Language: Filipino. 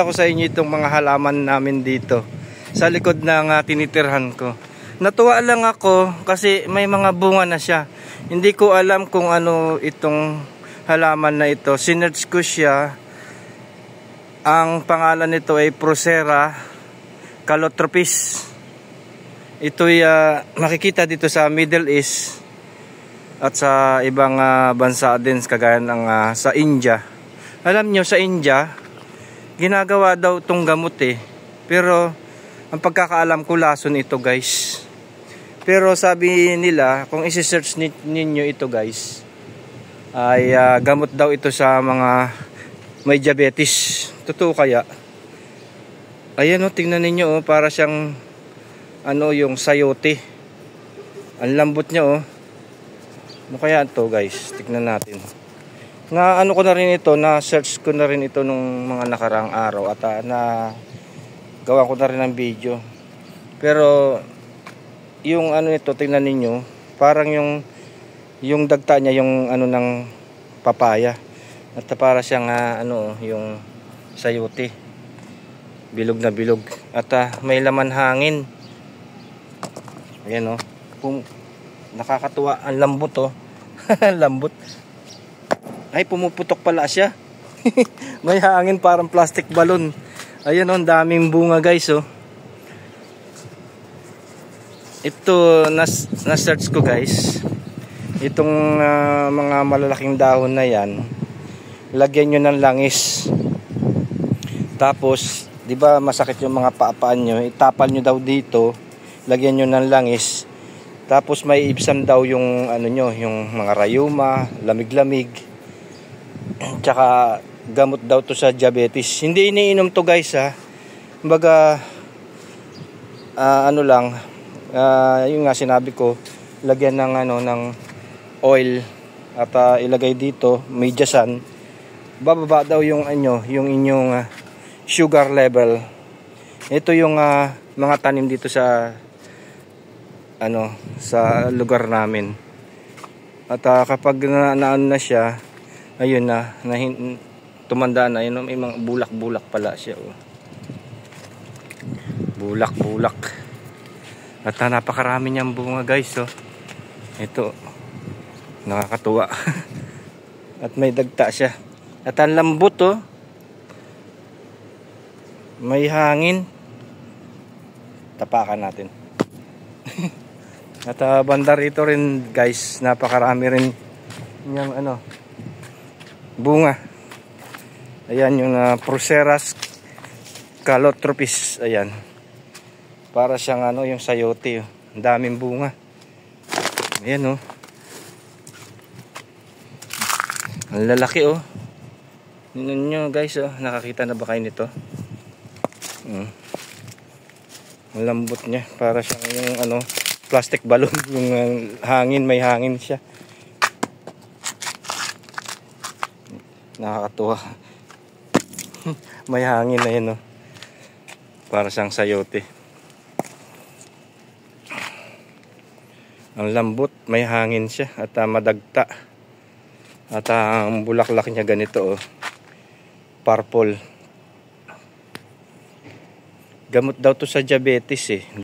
ipapakita ko sa inyo itong mga halaman namin dito sa likod ng uh, tinitirhan ko. Natuwa lang ako kasi may mga bunga na siya. Hindi ko alam kung ano itong halaman na ito. Sinerch ko siya. Ang pangalan nito ay Procera calotropis. Ito'y uh, makikita dito sa Middle East at sa ibang uh, bansa din kagaya ng uh, sa India. Alam nyo sa India, ginagawa daw tong gamot eh. Pero ang pagkakaalam ko lason ito guys. Pero sabi nila, kung isi-search ninyo ito guys, ay uh, gamot daw ito sa mga may diabetes. Totoo kaya? Ayan oh, tingnan ninyo oh, para siyang ano yung sayote. Ang lambot niya oh. Ano kaya ito guys? Tingnan natin na ano ko na rin ito, na search ko na rin ito nung mga nakarang araw at uh, na gawa ko na rin ng video. Pero yung ano nito, tingnan ninyo, parang yung yung dagta niya yung ano ng papaya. At para siyang uh, ano, yung sayote. Bilog na bilog. At uh, may laman hangin. Ayan oh. Pum nakakatuwa ang lambot oh. lambot. Ay, pumuputok pala siya. May hangin parang plastic balloon. Ayan oh, daming bunga guys oh. Ito, nas, na-search ko guys. Itong uh, mga malalaking dahon na yan, lagyan nyo ng langis. Tapos, di ba masakit yung mga paapaan nyo, itapal nyo daw dito, lagyan nyo ng langis. Tapos may ibsan daw yung ano nyo, yung mga rayuma, lamig-lamig Tsaka gamot daw to sa diabetes. Hindi iniinom to guys ha. Kumbaga uh, ano lang uh, yung nga sinabi ko lagyan ng ano ng oil at uh, ilagay dito medyasan bababa daw yung ano yung inyong uh, sugar level ito yung uh, mga tanim dito sa ano sa lugar namin at uh, kapag na, na, na siya ayun na, na tumanda na yun may mga bulak-bulak pala siya oh. bulak-bulak. At uh, napakarami niyang bunga guys oh. ito nakakatuwa. At may dagta siya. At ang lambot oh. May hangin. Tapakan natin. At uh, banda rito rin guys. Napakarami rin yung ano bunga. Ayan yung uh, Proceras calotropis. Ayan. Para siyang ano yung sayote oh. ang daming bunga. Ayan oh. Ang lalaki oh. Tingnan nyo guys oh. Nakakita na ba kayo nito? Hmm. ang lambot niya. Para siyang yung ano plastic balloon. Yung uh, hangin. May hangin siya nakakatuwa. May hangin na yun no? para siyang sayote. Ang lambot may hangin siya at uh, madagta. At uh, ang bulaklak niya ganito oh. purple. Gamot daw to sa diabetes eh